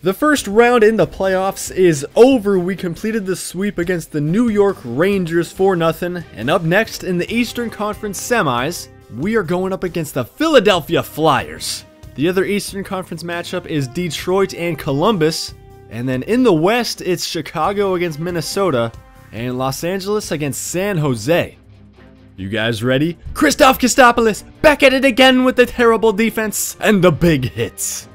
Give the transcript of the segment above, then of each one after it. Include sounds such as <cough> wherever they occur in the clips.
The first round in the playoffs is over. We completed the sweep against the New York Rangers 4-0. And up next in the Eastern Conference semis, we are going up against the Philadelphia Flyers. The other Eastern Conference matchup is Detroit and Columbus. And then in the West, it's Chicago against Minnesota and Los Angeles against San Jose. You guys ready? Christoph Kostopoulos back at it again with the terrible defense and the big hits.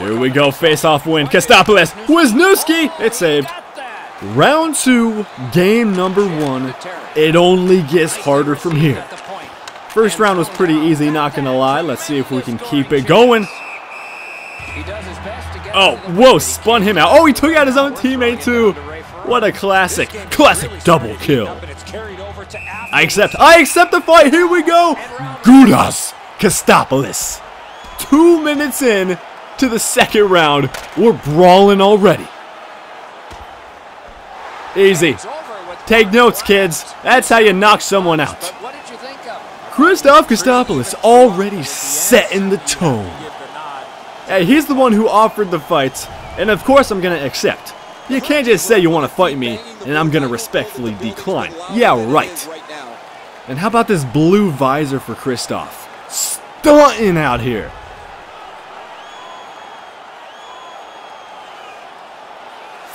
Here we go, face-off win. Kostopoulos, Wisniewski, it's saved. Round two, game number one. It only gets harder from here. First round was pretty easy, not gonna lie. Let's see if we can keep it going. Oh, whoa, spun him out. Oh, he took out his own teammate too. What a classic, classic double kill. I accept, I accept the fight. Here we go. Gudas Kostopoulos. Two minutes in, to the second round. We're brawling already. Easy. Take notes, kids. That's how you knock someone out. Christoph Kostopoulos already setting the tone. Hey, he's the one who offered the fight, and of course I'm gonna accept. You can't just say you want to fight me, and I'm gonna respectfully decline. Yeah, right. And how about this blue visor for Christoph? Stunting out here.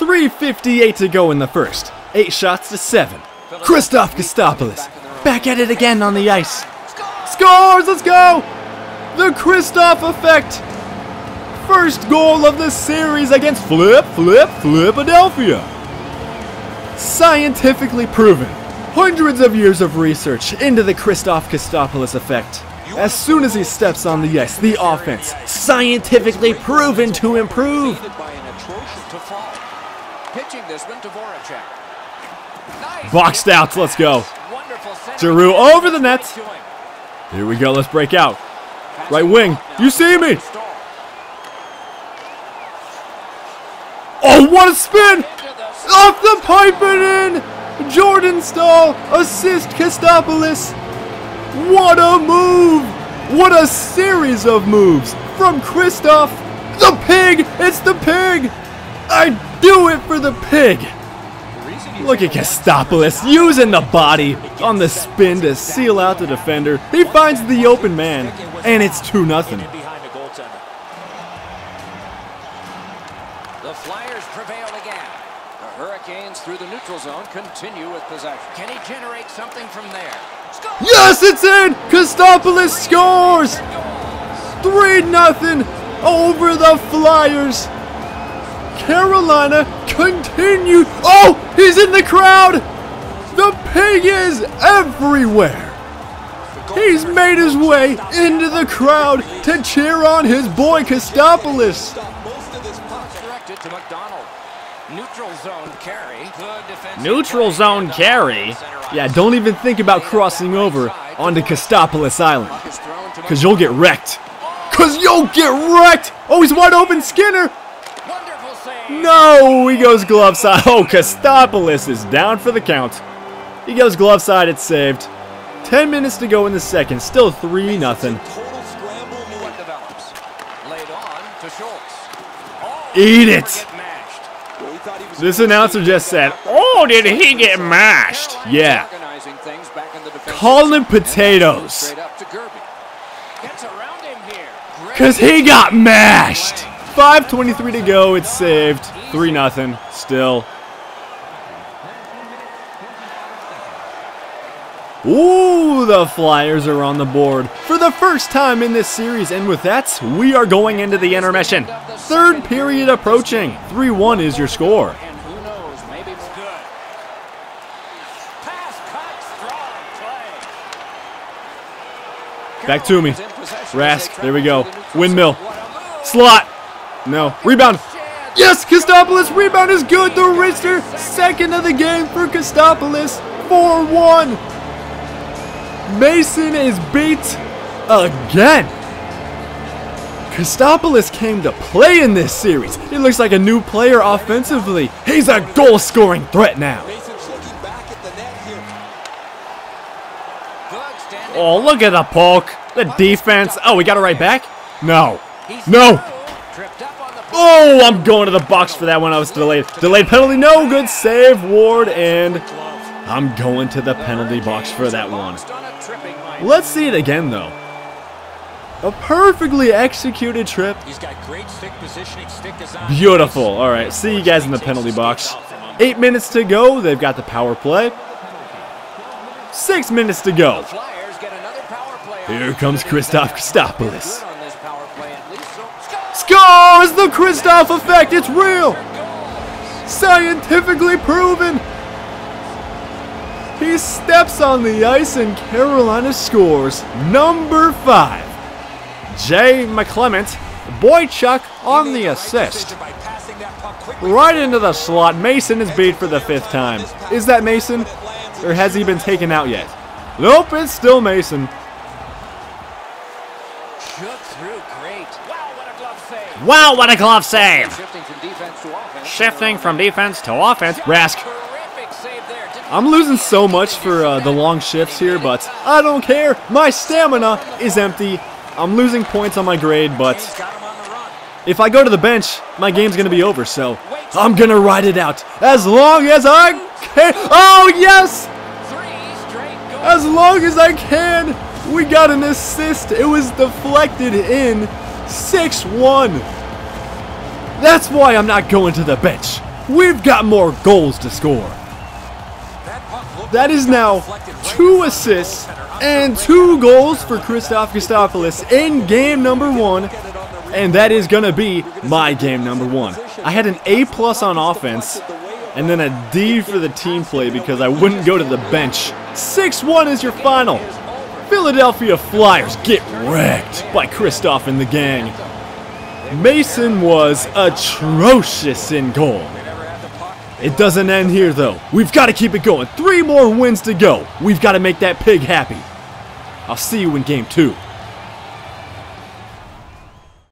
3.58 to go in the first. 8 shots to 7. Christoph Kostopoulos back at it again on the ice. Scores! Let's go! The Christoph effect! First goal of the series against Flip, Flip, Philadelphia. Scientifically proven. Hundreds of years of research into the Christoph Kostopoulos effect. As soon as he steps on the ice, the offense, scientifically proven to improve. Pitching this one to Voracek. Nice. Boxed out, let's go. Giroux over the net. Here we go, let's break out. Right wing, you see me. Oh, what a spin! Off the pipe and in! Jordan Staal, assist Kostopoulos. What a move! What a series of moves from Christoph. The pig! It's the pig! I do it for the pig! Look at Kostopoulos using the body on the spin to seal out the defender. He finds the open man, and it's 2 nothing. The Flyers prevail again. The Hurricanes through the neutral zone continue with possession. Can he generate something from there? Yes, it's in! Kostopoulos scores! 3 nothing over the Flyers. Carolina continued. Oh, he's in the crowd. The pig is everywhere. He's made his way into the crowd to cheer on his boy Kostopoulos. Neutral zone carry. Neutral zone carry? Yeah, don't even think about crossing over onto Kostopoulos Island. Because you'll get wrecked. Because you'll get wrecked! Oh, he's wide open, Skinner! No, he goes glove side. <laughs> Oh, Kostopoulos is down for the count. He goes glove side, it's saved. 10 minutes to go in the second, still 3 nothing. Eat it! This announcer just said, Oh, did he get mashed? Yeah. Call him potatoes. Because he got mashed! 5.23 to go. It's saved. 3 nothing. Still. Ooh, the Flyers are on the board for the first time in this series, and with that, we are going into the intermission. Third period approaching. 3-1 is your score. Back to me. Rask, there we go. Windmill. Slot. No. Rebound. Yes, Kostopoulos. Rebound is good. The wrister. Second of the game for Kostopoulos. 4-1. Mason is beat again. Kostopoulos came to play in this series. He looks like a new player offensively. He's a goal-scoring threat now. Oh, look at the poke. The defense. Oh, we got it right back? No. No. through. Tripped up on the Oh, I'm going to the box for that one. I was delayed. Delayed penalty. No. Good save, Ward. And I'm going to the penalty box for that one. Boxed on a tripping line. Let's see it again, though. A perfectly executed trip. He's got great stick positioning, stick design. Beautiful. All right. See you guys in the penalty box. Eight minutes to go. They've got the power play. Six minutes to go. Flyers get another power play. Here comes Christoph Christopoulos. Good Scores! Scores! The Christoph effect. It's real. Scientifically proven. He steps on the ice and Carolina scores. Number five. Jay McClement. Boychuk on the assist. Right into the slot. Mason is beat for the fifth time. Is that Mason? Or has he been taken out yet? Nope, it's still Mason. Shook through. Great. Wow, what a glove save. Wow, what a glove save! Shifting from defense to offense. Shifting from defense to offense. Rask. Terrific save there. Didn't I'm losing so much for uh, the long shifts here, but I don't care. My stamina is empty. I'm losing points on my grade, but He's got him on the run. if I go to the bench, my game's gonna be over, so I'm gonna ride it out as long as I can. Oh, yes! Three straight goals. As long as I can. We got an assist. It was deflected in 6 1. That's why I'm not going to the bench. We've got more goals to score. That is now two assists and two goals for Christoph Christopoulos in game number one. And that is going to be my game number one. I had an A plus on offense and then a D for the team play because I wouldn't go to the bench. 6 1 is your final. Philadelphia Flyers get wrecked by Christoph and the gang. Mason was atrocious in goal. It doesn't end here though. We've got to keep it going. Three more wins to go. We've got to make that pig happy. I'll see you in game two.